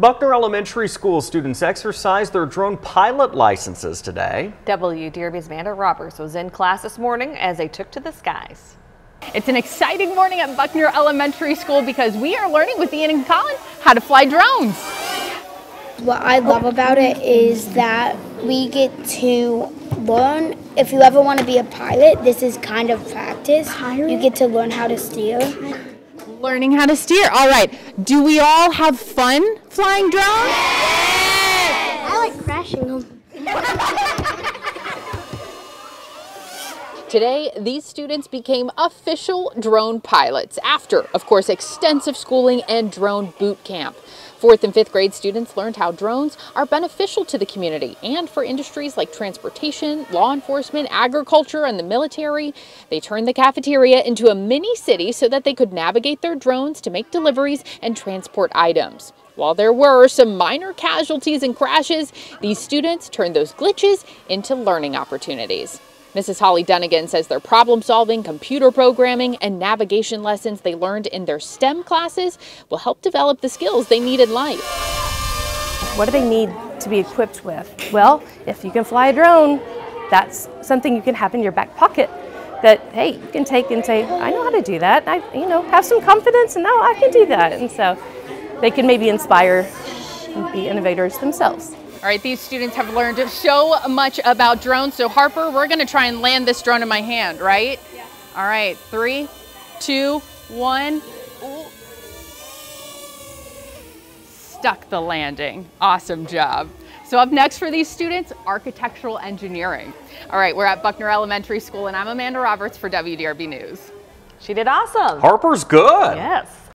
Buckner Elementary School students exercised their drone pilot licenses today. WDRB's Amanda Roberts was in class this morning as they took to the skies. It's an exciting morning at Buckner Elementary School because we are learning with Ian and Colin how to fly drones. What I love about it is that we get to learn. If you ever want to be a pilot, this is kind of practice. You get to learn how to steer. Learning how to steer. All right. Do we all have fun flying drones? Yes! I like crashing them. Today, these students became official drone pilots after, of course, extensive schooling and drone boot camp. Fourth and fifth grade students learned how drones are beneficial to the community and for industries like transportation, law enforcement, agriculture, and the military. They turned the cafeteria into a mini city so that they could navigate their drones to make deliveries and transport items. While there were some minor casualties and crashes, these students turned those glitches into learning opportunities. Mrs. Holly Dunnigan says their problem solving, computer programming, and navigation lessons they learned in their STEM classes will help develop the skills they need in life. What do they need to be equipped with? Well, if you can fly a drone, that's something you can have in your back pocket that, hey, you can take and say, I know how to do that. I, you know, have some confidence and now I can do that. And so they can maybe inspire and be innovators themselves. All right, these students have learned so much about drones. So Harper, we're gonna try and land this drone in my hand, right? Yeah. All right, three, two, one. Ooh. Stuck the landing. Awesome job. So up next for these students, architectural engineering. All right, we're at Buckner Elementary School and I'm Amanda Roberts for WDRB News. She did awesome. Harper's good. Yes.